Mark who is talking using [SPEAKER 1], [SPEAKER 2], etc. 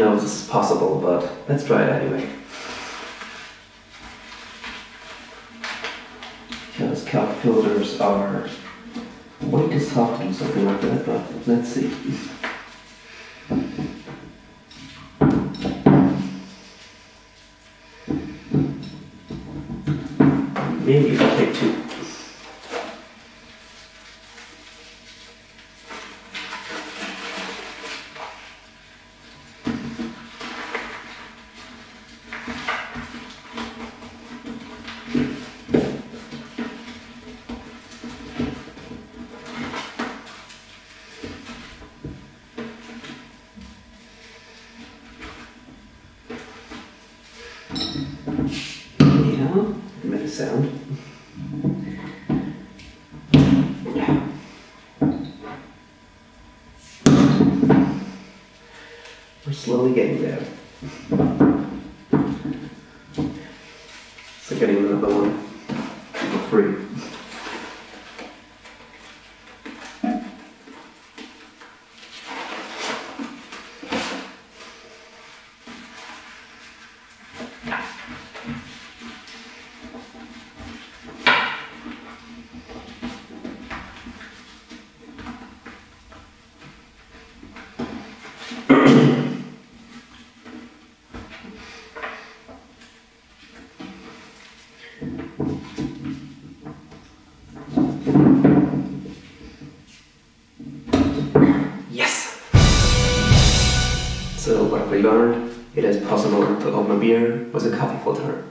[SPEAKER 1] knows this is possible, but let's try it anyway. Because calc filters are way too soft and something like that, but let's see. Maybe if I'll take two. Sound. We're slowly getting there. So getting another one for free. Yes! So what have we learned? It is possible to open a beer with a coffee filter.